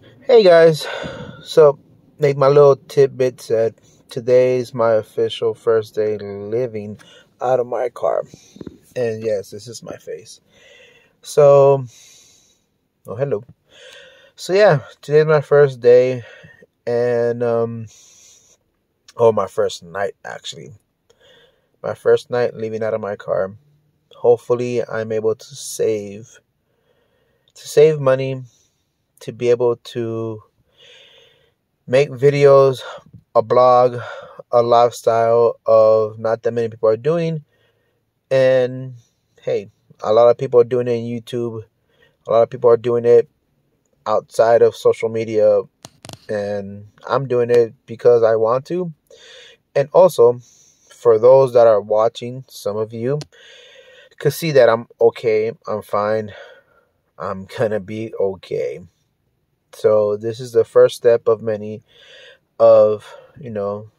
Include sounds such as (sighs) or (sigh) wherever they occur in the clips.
Hey guys, so like my little tidbit said, today's my official first day living out of my car, and yes, this is my face. So, oh hello. So yeah, today's my first day, and um, oh my first night actually, my first night leaving out of my car. Hopefully, I'm able to save to save money to be able to make videos, a blog, a lifestyle of not that many people are doing. And hey, a lot of people are doing it in YouTube. A lot of people are doing it outside of social media. And I'm doing it because I want to. And also, for those that are watching, some of you could see that I'm okay, I'm fine, I'm gonna be okay. So this is the first step of many of, you know,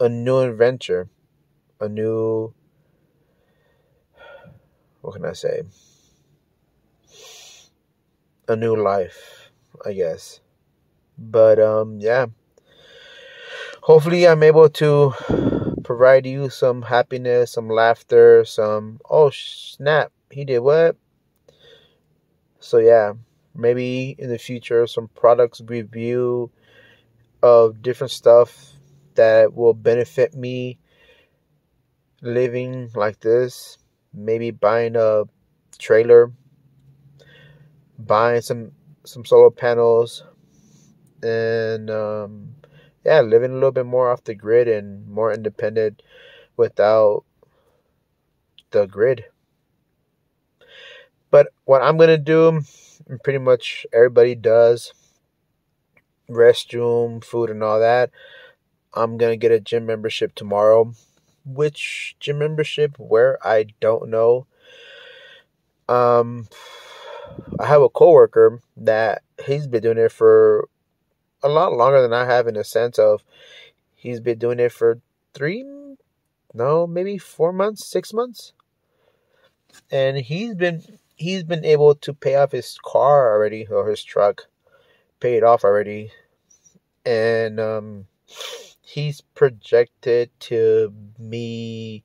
a new adventure, a new what can I say? A new life, I guess. But um yeah. Hopefully I'm able to provide you some happiness, some laughter, some oh snap, he did what? So yeah, maybe in the future some products review of different stuff that will benefit me living like this. Maybe buying a trailer, buying some some solar panels, and um, yeah, living a little bit more off the grid and more independent without the grid. But what I'm gonna do pretty much everybody does restroom, food, and all that. I'm gonna get a gym membership tomorrow. Which gym membership? Where I don't know. Um, I have a coworker that he's been doing it for a lot longer than I have, in a sense of he's been doing it for three, no, maybe four months, six months, and he's been he's been able to pay off his car already or his truck, paid off already, and um, he's projected to me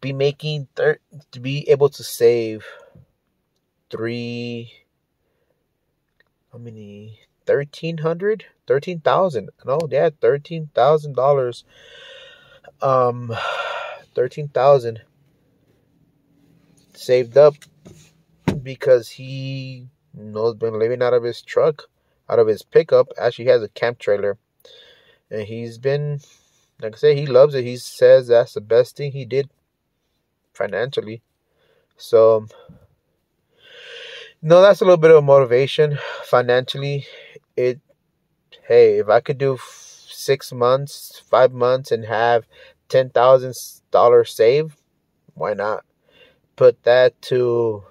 be making thir- to be able to save three how many? 1300 13000 no yeah $13000 um 13000 saved up because he knows been living out of his truck, out of his pickup. Actually, has a camp trailer, and he's been, like I said, he loves it. He says that's the best thing he did financially. So, no, that's a little bit of motivation financially. It, hey, if I could do six months, five months, and have ten thousand dollars saved, why not? Put that to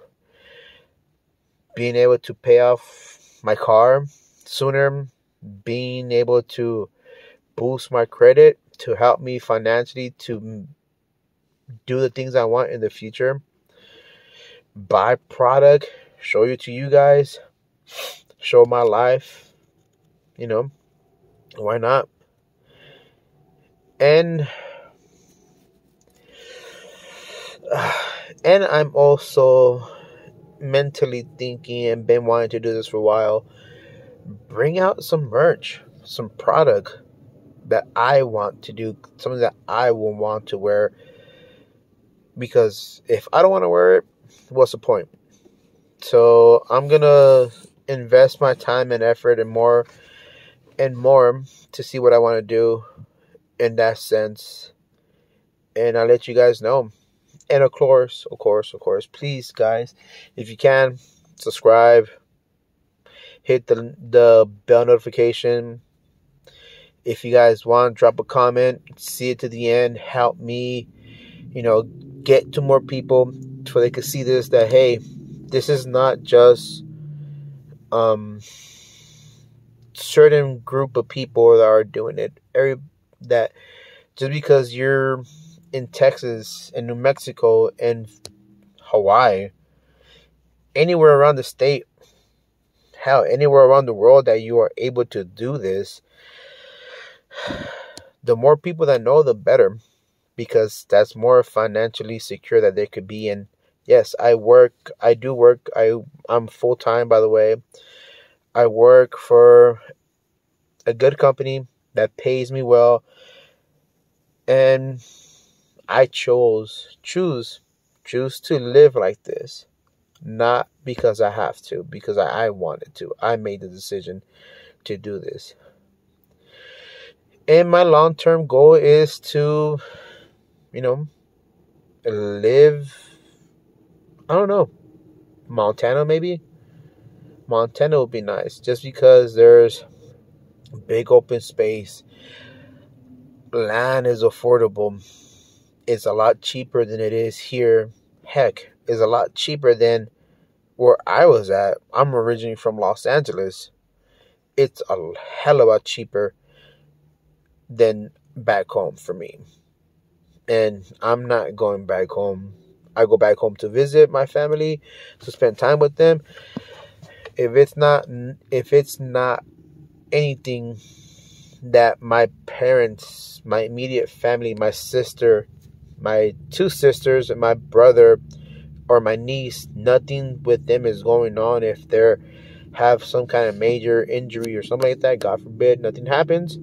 being able to pay off my car sooner, being able to boost my credit to help me financially to do the things I want in the future. Buy product, show it to you guys, show my life, you know, why not? And (sighs) and I'm also mentally thinking and been wanting to do this for a while, bring out some merch, some product that I want to do, something that I will want to wear. Because if I don't want to wear it, what's the point? So I'm gonna invest my time and effort and more and more to see what I want to do in that sense. And I'll let you guys know and of course, of course, of course, please, guys, if you can, subscribe, hit the the bell notification. If you guys want, drop a comment, see it to the end, help me, you know, get to more people so they can see this. That hey, this is not just um certain group of people that are doing it. Every that just because you're in Texas and New Mexico and Hawaii, anywhere around the state, hell anywhere around the world that you are able to do this the more people that know the better because that's more financially secure that they could be in. Yes i work i do work i i'm full-time by the way. I work for a good company that pays me well and i chose choose choose to live like this not because i have to because i, I wanted to i made the decision to do this and my long-term goal is to you know live I don't know. Montana, maybe? Montana would be nice just because there's big open space. Land is affordable. It's a lot cheaper than it is here. Heck, is a lot cheaper than where I was at. I'm originally from Los Angeles. It's a hell of a lot cheaper than back home for me. And I'm not going back home I go back home to visit my family, to spend time with them. If it's not if it's not anything that my parents, my immediate family, my sister, my two sisters, and my brother or my niece, nothing with them is going on if they're have some kind of major injury or something like that, God forbid, nothing happens,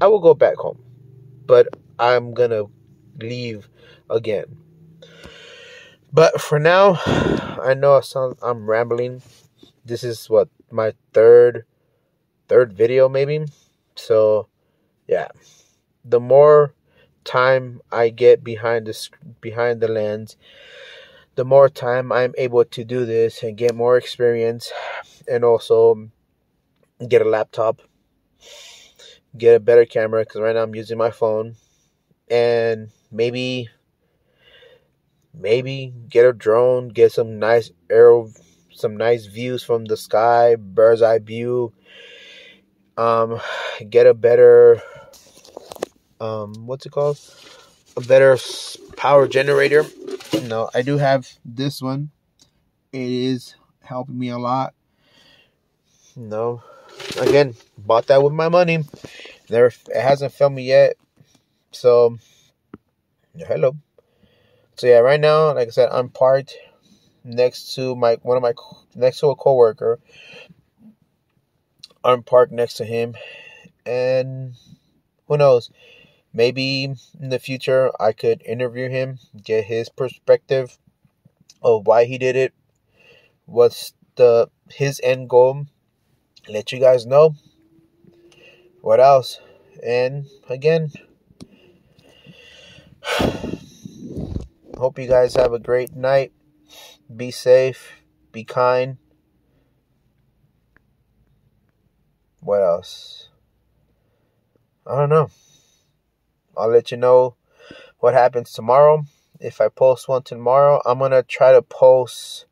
I will go back home. But I'm gonna leave again. But for now, (sighs) I know I'm rambling. This is what my third third video maybe. So, yeah. The more time I get behind the behind the lens, the more time I'm able to do this and get more experience and also get a laptop, get a better camera cuz right now I'm using my phone and maybe maybe get a drone, get some nice aero, some nice views from the sky, bird's eye view. Um, get a better, um, what's it called? A better power generator. No, I do have this one. It is helping me a lot. No, again, bought that with my money. Never, it hasn't failed me yet. So, hello. So yeah, right now, like I said, I'm parked next to my one of my next to a coworker. I'm parked next to him, and who knows? Maybe in the future I could interview him, get his perspective of why he did it, what's the his end goal, let you guys know. What else? And again, (sighs) Hope you guys have a great night. Be safe. Be kind. What else? I don't know. I'll let you know what happens tomorrow. If I post one tomorrow, I'm going to try to post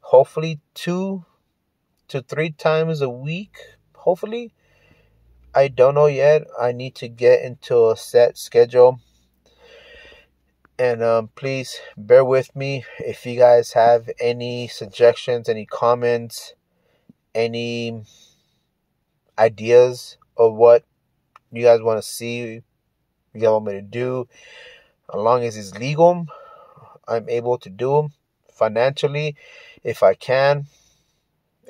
hopefully two to three times a week. Hopefully. I don't know yet. I need to get into a set schedule and um, please bear with me if you guys have any suggestions, any comments, any ideas of what you guys want to see, you want me to do. As long as it's legal, I'm able to do them financially if I can.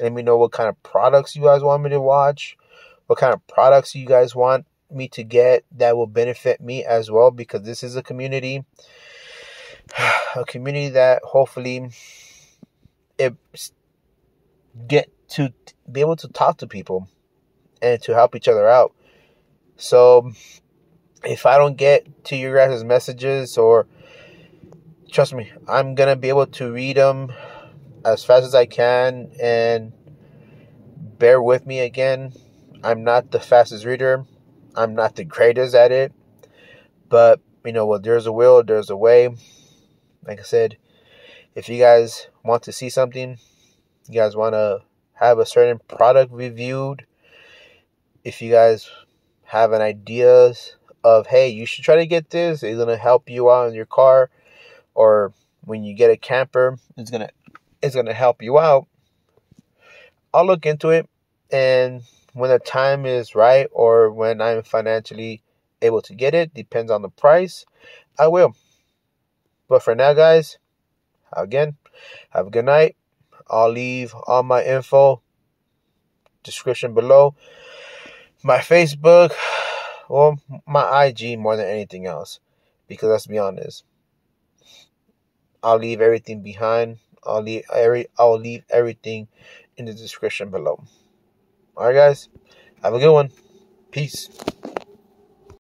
Let me know what kind of products you guys want me to watch, what kind of products you guys want me to get that will benefit me as well because this is a community (sighs) a community that hopefully it get to be able to talk to people and to help each other out so if i don't get to your guys' messages or trust me i'm gonna be able to read them as fast as i can and bear with me again. I'm not the fastest reader. I'm not the greatest at it, but you know, well, there's a will, there's a way. Like I said, if you guys want to see something, you guys want to have a certain product reviewed, if you guys have an ideas of hey, you should try to get this, it's gonna help you out in your car, or when you get a camper, it's gonna it's gonna help you out. I'll look into it, and when the time is right or when I'm financially able to get it, depends on the price, I will. But for now, guys, again, have a good night. I'll leave all my info description below. My Facebook, or my IG more than anything else. Because let's be honest, I'll leave everything behind. I'll leave every I'll leave everything in the description below. Alright guys, have a good one. Peace.